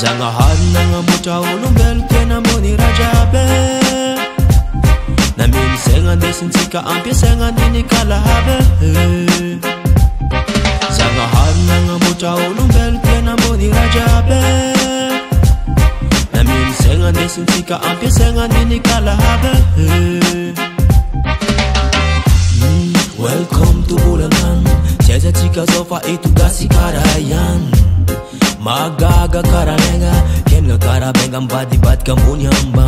zaahaanaboauluel tnamoni rajab naminisenadesinsika ampia senainikalaa zangahainanabotaulubel enaoniraa ot bulaan ezaika sofa etugasi karaian magaga karamega kengakaramegambadibatka bonyamba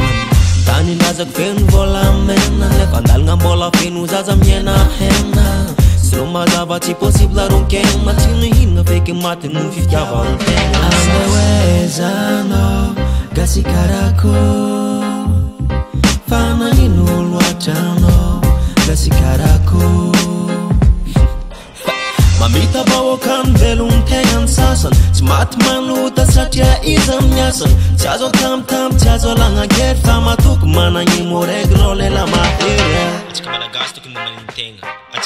tanidazak fen volamena ekandalngabolafenuzazamienahena sromadavai posiblaronken mainahina feke matinuiavae gasikarako fananinuloadrano gasikarako mamita baokan belum tenan sasan symat manluta sadria izamyasan jiazo tamtam jiazo lanaget famatuk mananemoregno lela materaaikmalagas tokbeluntea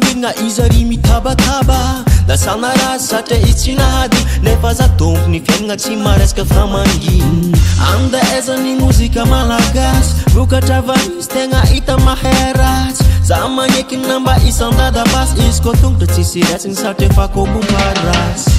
gna izarimy tabaaba da saarazy satri iztsinaady nefa zatomkonyfenagna tsy maresaka famangiy amda ezany mozika malagasy vokatra vaizy tegna ita maharasy za magnekiny namba isandadapasy izy ko tongotra tsysyrasiny satrfakobomarasy